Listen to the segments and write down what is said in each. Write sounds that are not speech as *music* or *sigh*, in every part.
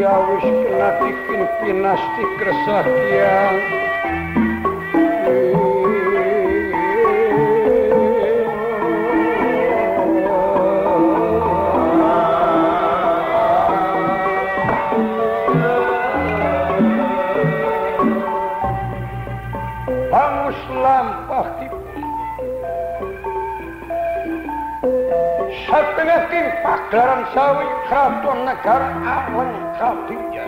Iauși na fi câmpina ști crăsatia Kelam sawi kraton negara awan kafirnya.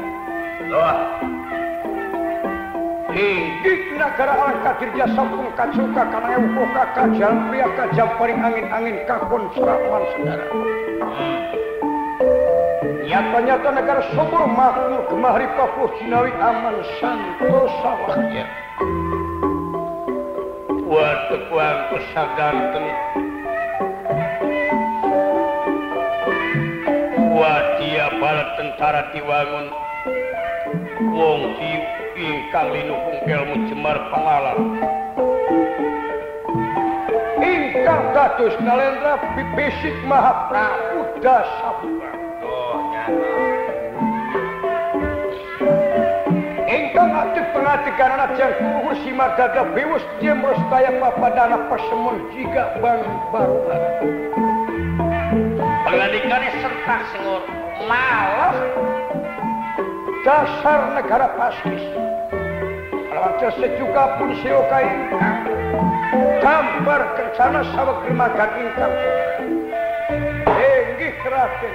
Loh. Hidikna karaan katirja sampung kacuka kana euko ka kajal pria kajal paring angin-angin kakon suraman saudara. Hmm. Nyata-nyata negara subur makmur kemahri papuh sinawi aman santosa wahya. Wah, tekuang kesaganten tentara diwangun. Wong di ingkang linukung ilmu jemar pangalan ingkang dados nalendra bibisik mahaprabu dasabda ingkang aktif pengatikan anak yang kuhur si margaga bewus dia merustaya papadana persemun jika bang baru pengalikane serta singur. malam dasar negara paskis. Lantas juga pun sioka ingkang gambar kencana sawak dimakan ingkang Inggih Raden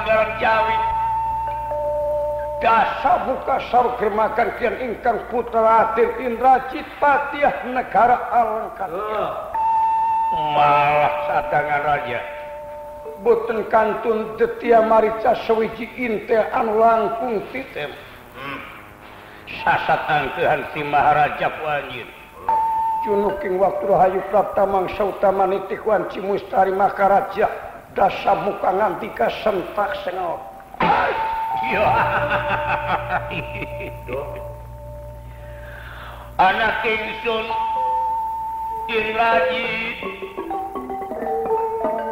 pelanggaran Jawi buka mukasar makan kian ingkang putratir Indra Cipatiah negara alangkan malah sadangan raja. Boten kantun detia marica sewiji inte anu langkung titem hmm. sasatan si maharaja puanjir Junuking waktu Rahayu Prapta Mangsa Utama Nitik Wanci Mustari Makaraja Dasar muka nganti kesentak sengot iya. anak ingsun diraji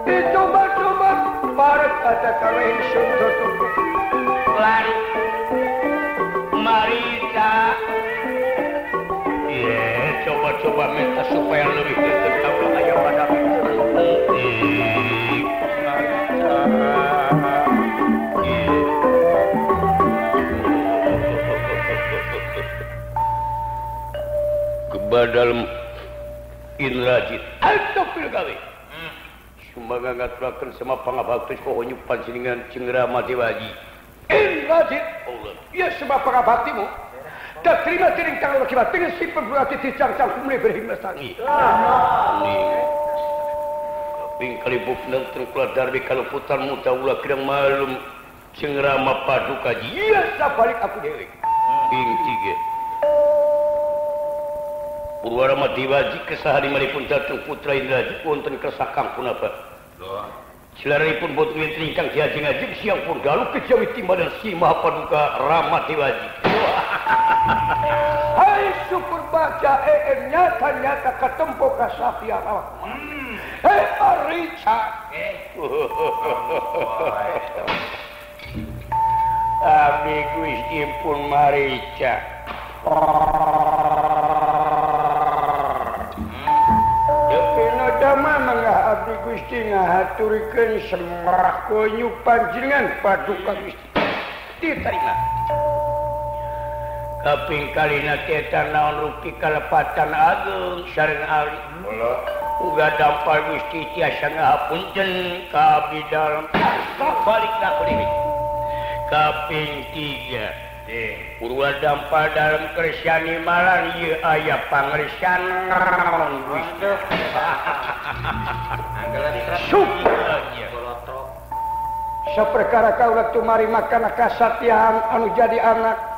dicoba-coba barek ada kalau ingsun tutup lari mari mencoba minta supaya lebih tetap saya pada kebadal Indrajit. Astagfirullah gawe Sumbaga ngaturakan sama pangabaktus kohonyu pansiningan cengra mati waji Indrajit. Allah Ya sebab pangabaktimu Dah terima tiring tangan laki bat. Pengen sipun berarti ticang cang kumle berhima sangi. Ini. Ping kali buk nang terukula darbi kalau putar muda ulah kirang malum sing rama padu kaji. Iya, balik aku dewi. Ping tiga. Purwarama diwaji kesahari malipun datang putra indraji wonten kesakang punapa. Silari pun buat witri ingkang diaji ngaji siang pun galuh kejawi timbalan si maha paduka ramah diwaji. Wah. Hai syukur baca eh, eh nyata-nyata ketempo kasafia Allah. Hmm. Eh Marica. Abi Gusti pun Marica. Hmm. Abdi Gusti ngahaturkeun semerah konyu panjenengan paduka Gusti. Diterima. kaping kalina kalinaeta naon rupi kalepatan Agung sareng Ali uga dampal Gusti tiasa ngahapunten kabi dalam balik na dewi kaping tiga. Eh. Purwa dampal dalam kersani malang ieu aya pangresan naon Gusti. Seperkara kau waktu mari makan kasatian anu jadi anak.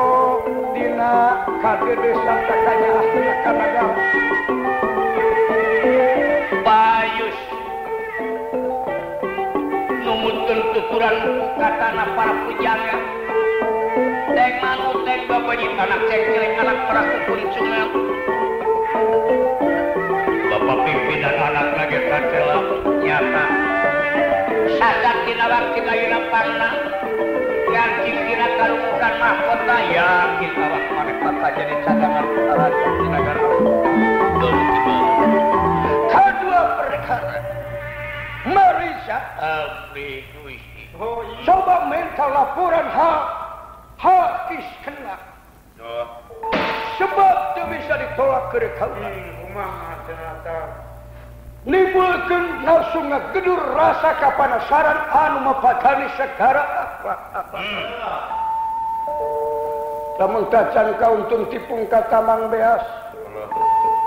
karena hadir desa takanya asli karena Bayus numutkan tukuran katana para pujangga Deng manut deng babanya anak cengkeling anak para kekuncunan. Bapak pimpin dan anak lagi kacelam nyata. Sadat dina kita ayeuna panah ganti kira kalau bukan mahkota ya kita mereka jadi cadangan raja di negara. Kedua perkara. Marisa Abdi Gusti coba mental laporan ha hakis kena. Sebab itu bisa ditolak ke kaulah nimbulkan langsung ngegedur rasa kapanasaran anu mapatani segara Hmm. Lamun tacan kau untung tipung kata Mang beas.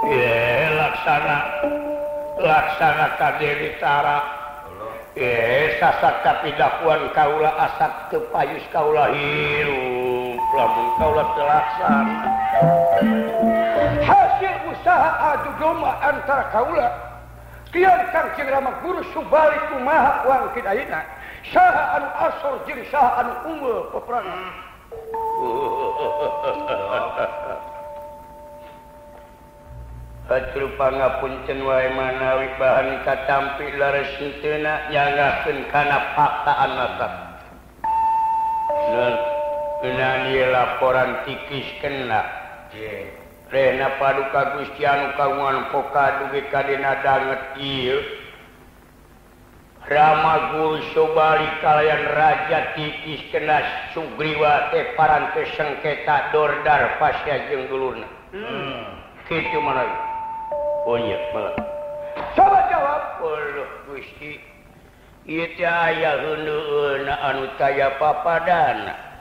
Ye laksana. Laksana kadiri tara. ye sasak tapi kaula asap kepayus kaula hirup. Lamun kaula telaksana. hasil usaha adu domba antara kaula. Kian kang cing guru subalik kumaha wang kidaina syaan asur jeung syaan unggul peperangan Hatur pangapunten wae manawi bahan katampi laresiteuna nyanggakeun kana fakta faktaan mata. kenani laporan tikis kena. Rena paduka Gusti anu kagungan poka dugi kadena danget ieu Ramaguru Sobali kalian Raja tikis kenas Sugriwa teh parante sengketa dordar pasya jeung dulurna. Hmm. Kitu mana? Oh, Punya malah. Coba jawab. Allah Gusti. Ieu teh aya anu taya papadana.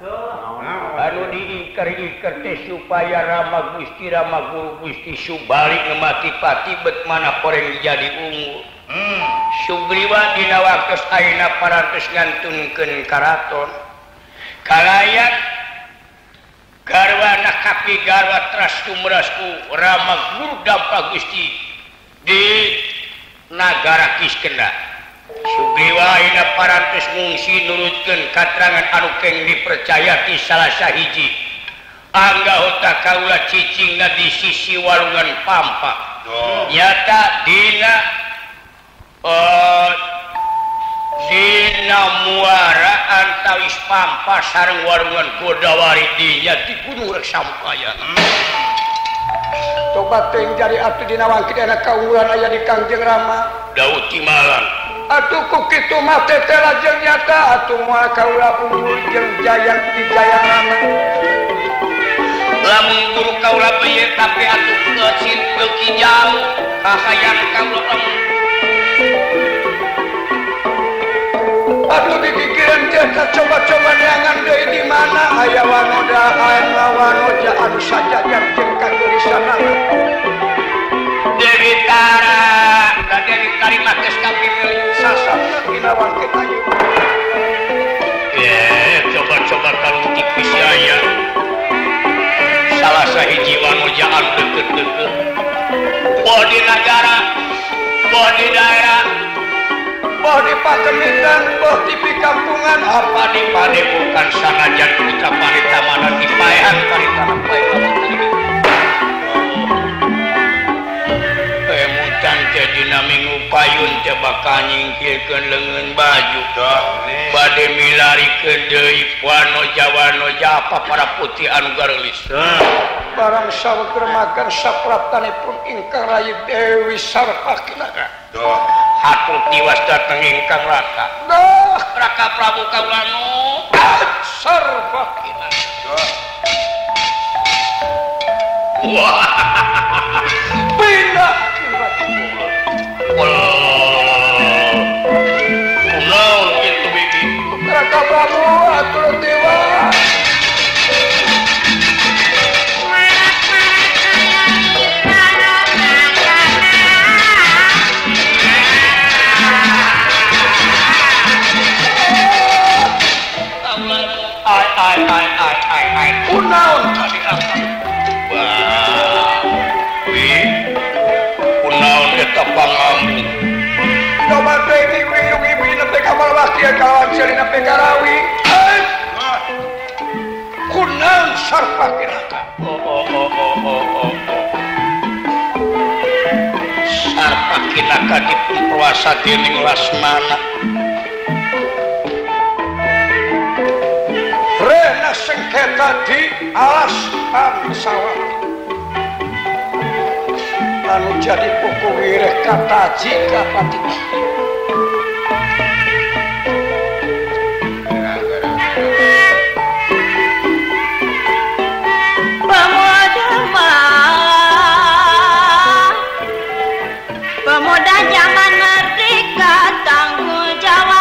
Anu diingkar-ingkar teh supaya Rama Gusti Rama Guru Gusti Subali ngemati pati bet mana poreng jadi ungu. Hmm. Sugriwa dina waktu aina parantos ngantunkeun karaton. Kalayan garwana kapi garwa tras tumrasku ramah guru dampak Gusti di nagara Kiskenda Sugriwa ina parantes ngungsi nurutkan katerangan anu keng dipercaya di salah sahiji. Angga hota kaula cicing di sisi warungan pampa. Oh. nyata dina Dina muara antawis pampas sarang warungan godawari dinya di gunung sampaya. Coba teuing dari atu dina wangkit anak kaulan aya di Kangjeng Rama. Daud timalan. Malang. Atuh ku kitu mah nyata atuh moal kaula umur jeung Jayang di Jayang Rama. Lamun guru kaula bayi tapi atuh kecil beuki jauh kahayang kaula lamun tapi pikiran kita coba-coba jangan deui di mana. Ayah wanodaan lawanoja anu saja dan jengka dari sana. Dewi Tara dan Dewi Kalimat kami milik sasa kinawan kita Yeah, coba-coba kalau tipis ya. Salah sahiji wanojaan deket-deket. Wah di negara, wah di daerah, Boh di Pakemitan, boh di Pikampungan, apa di Padepokan sanajan putra parita mana di Paehan parita nampai Pemutan teh dina minggu payun teh bakal nyingkirkeun leungeun baju dah. Bade milari kedai deui puano jawano japa para putih anu gareulis. Barang saweg makan sapraptane pun ingkang rayi Dewi Sarpakinaga. Duh. Hatur tiwas datang ingkang raka. Dah Raka Prabu Kaulanu Sarpakina Wah. *laughs* Pindah Pekarawi kunang sarfa pirata. Oh, oh, oh, sarfa kinaka dipunkuasa dening Lasmana. Rena sengketa di alas sawah. Anu jadi puku wireh kataji kapati Pemuda zaman merdeka tanggung jawab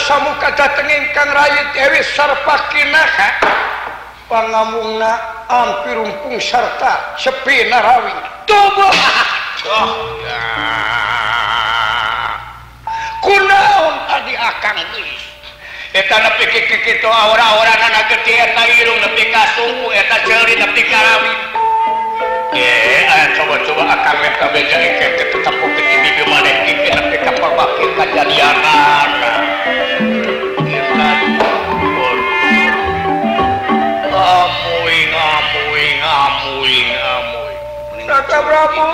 samuka mukatatengin ingkang Rayi Dewi Sarpa Kinaha pangamungna ampir rumpung serta sepi narawi. Tubuh. Oh, *laughs* ya. kunaon tadi akang geus eta nepi ka kitu aura-aurana nagetian ka irung nepi ka sungku eta ceuri nepi ka rawi. Eh, coba-coba akang lihat kabeja ikan ketetapu ke ini gimana kita pakai kejadian Prabu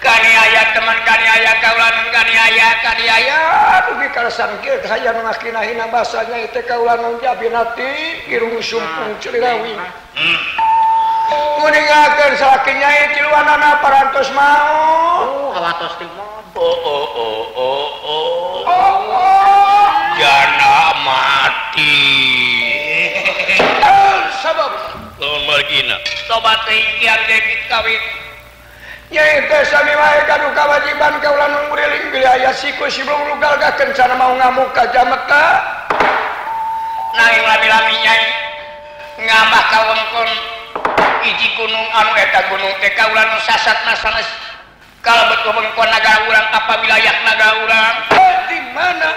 kani aya teman kani aya kaulan kani aya kani aya dugi kalesan kieu hayang ngakinahina basanya teh kaulan nu jabinati irung sumpung Hmm. meninggalkan salah kinyai tiluan anak parantos mau. Oh, Awatos timon oh oh oh oh oh. Oh oh. Jana mati. Eh, Sabab lawan margina. Sobat tinggian debit kawin Nyai teh sami wae kanu kawajiban kaulan nu nguriling biaya siku si belum lugal gak kencana mau ngamuk ka jameta. Nah, lami-lami nyai ngambah kawengkon iji gunung anu eta gunung TK ulan sasat nasanes kalau betul pengkuan naga urang apa wilayah naga urang? Eh, di mana?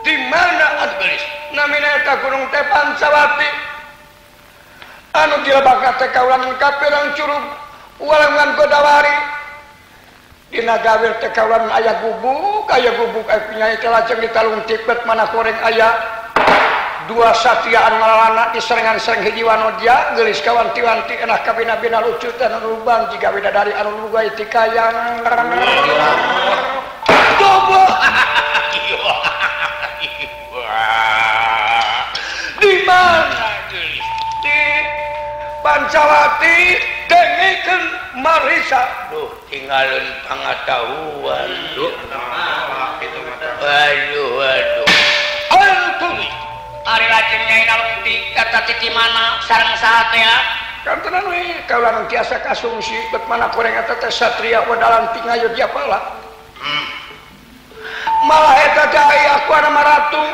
Di mana? Adgelis namina eta gunung teh Pansawati. Anu dilebaka TK ulan kapirang curug walangan godawari. Di nagawir TK ulan ayah gubuk ayah gubuk ayah punya itu lajeng di talung tipet mana koreng ayah dua Satriaan diserangan sereng hiji wanoja geulis kawanti-wanti enak kabina-bina lucu dan lubang jiga beda dari anu luga itika kayang. Tubuh. *laughs* Di mana? Gelis di Pancawati dengikeun Marisa duh tinggalin pengetahuan duh. Waduh waduh. Ari lajeng nyai nalungti kata titi mana sarang saatnya kantenan we kaula nu tiasa kasungsi bet mana kurang eta teh satria wadalan tingayu dia pala hmm. malah eta teh aya aku ana maratu.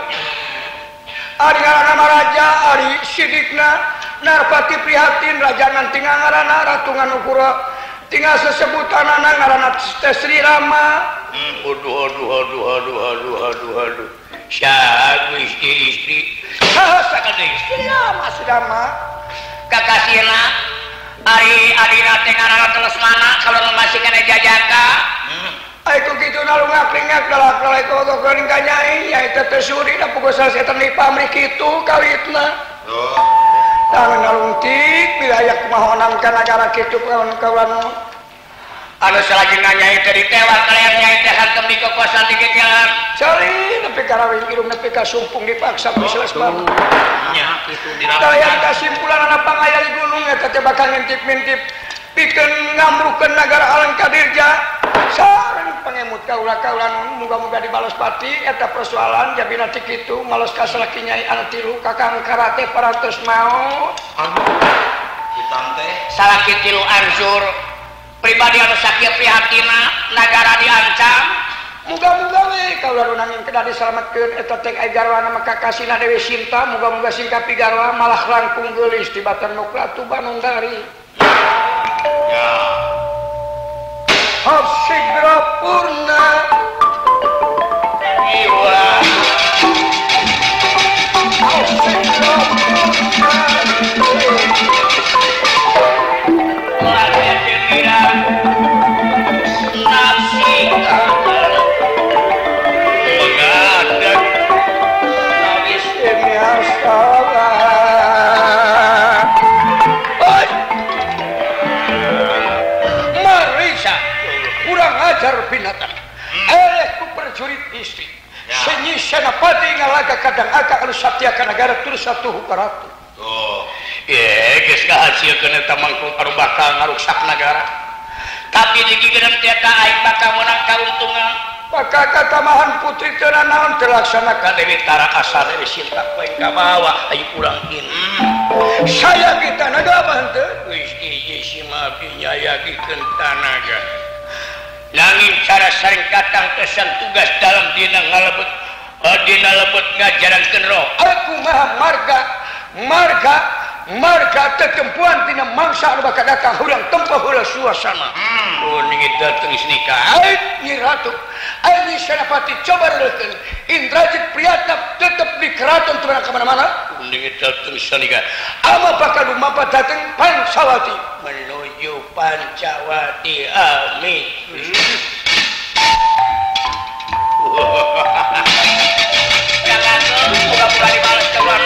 Ari ngaranna raja ari sidikna. Narpati prihatin raja nanti ngaranna ratu nganukura tinggal sesebutan anak ngaranna teh Sri Rama. Hmm, aduh aduh aduh aduh aduh aduh aduh. Istri istri Sahasa kadeh Sri Rama. Sri Ari Adina teh ngaranna terus mana kalau nu masih kena jajaka hmm. Aiku ah, gitu nalu ngakringak galak galak itu kok kering kanyai ya itu tesuri da pukul selesai tani pamrik itu kawitna Duh, tangan nalung tik wilayah kumahonan ka negara kitu kawan anu lagi nanya teh ditewa kalian nyai teh hantem di kekuasaan di jalan cari nepi karawing irung nepi ka sumpung dipaksa kusabab. Oh, nya kitu kalian kesimpulan anak pangayari gunung eta teh bakal ngintip-ngintip pikeun ngamruk ke negara alam kadirja. Sarang pengemut kaula kaula muga-muga dibalas pati eta persoalan jadi nanti malos ka salaki nyai anu tilu kakang karate parantos mau. Salah kitilu anzur pribadi anu sakit prihatina negara diancam. Muga-muga we kaularunan yang kedah diselametkeun eta teh garwana maka kasihna Dewi Sinta muga-muga singkat pigarwa malah langkung geulis di Batan Nukla Tuban dari. Ya. Hapsigra purna Iwa. ngalaga kadang akan kalau Satya ke negara terus satu hukaratu oh iya geus kahasilkeun eta tamangku anu bakal ngaruksak negara. Tapi di geram tiada aing bakal menang keuntungan maka katamahan putri tenan naon terlaksana Dewi Tara asal dari Sinta ka bawah ayo kurang ini saya kita naga bantu wis ieu si mafinya nyayagikeun tanaga Nangin cara sering katang kesan tugas dalam dina ngalebet Adina lebet ngajaran kenro. Aku maha marga, marga, marga tetempuan tina mangsa anu bakal datang hurang tempah hula suasana. Hmm. Oh, ini datang sini kait nyi ratu. Senapati coba lelekan. Indrajit priyatap tetap di keraton terbang ke mana-mana. Oh, ini datang sini kait. Ama bakal umapa datang Pancawati. Menuju Pancawati. Amin. Hmm. *laughs* Oh, daripada keluar.